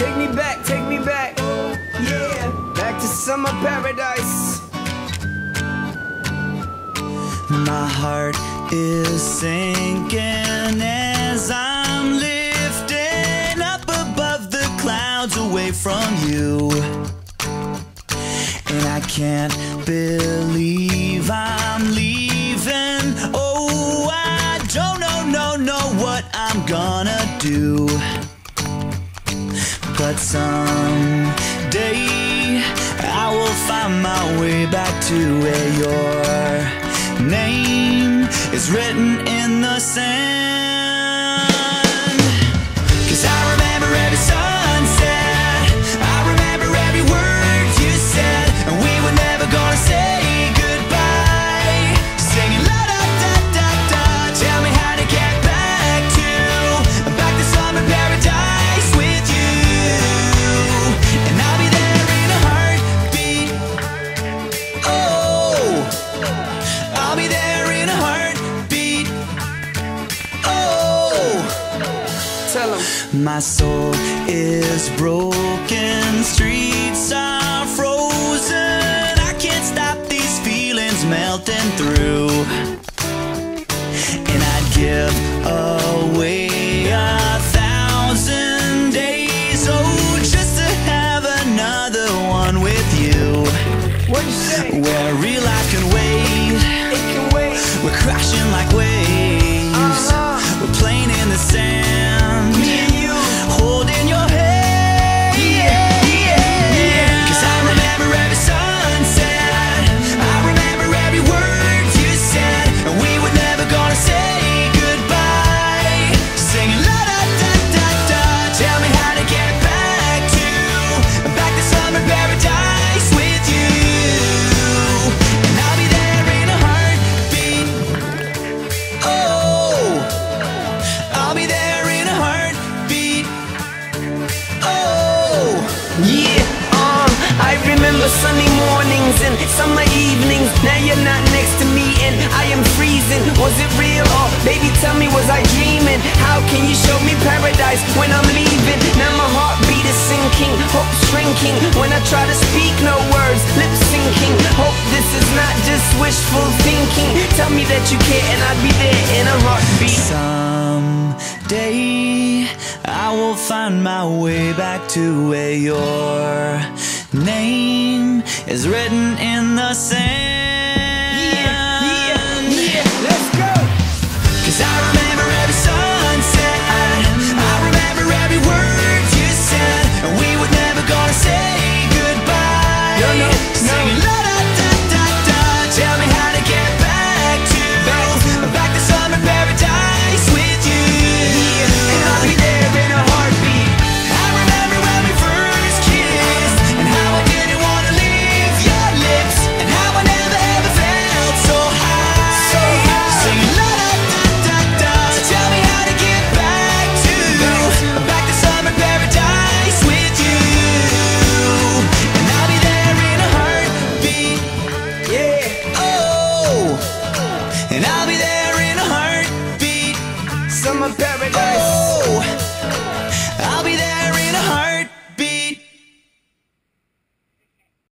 Take me back, take me back. Yeah, back to summer paradise. My heart is sinking as I'm lifting up above the clouds away from you. And I can't believe I'm leaving. Oh, I don't know, no, know what I'm gonna do. But someday I will find my way back to where your name is written in the sand. Cause I remember every sunset, Tell him. My soul is broken, streets are frozen. I can't stop these feelings melting through. And I'd give away a thousand days, oh, just to have another one with you. What'd you say? Where real life can wait, It can wait. we're crashing like waves. Was it real or baby tell me was I dreaming? How can you show me paradise when I'm leaving? Now my heartbeat is sinking, hope shrinking. When I try to speak, no words, lip syncing. Hope this is not just wishful thinking. Tell me that you care and I'd be there in a heartbeat. someday I will find my way back to where your name is written in the sand. I'll be there in a heartbeat.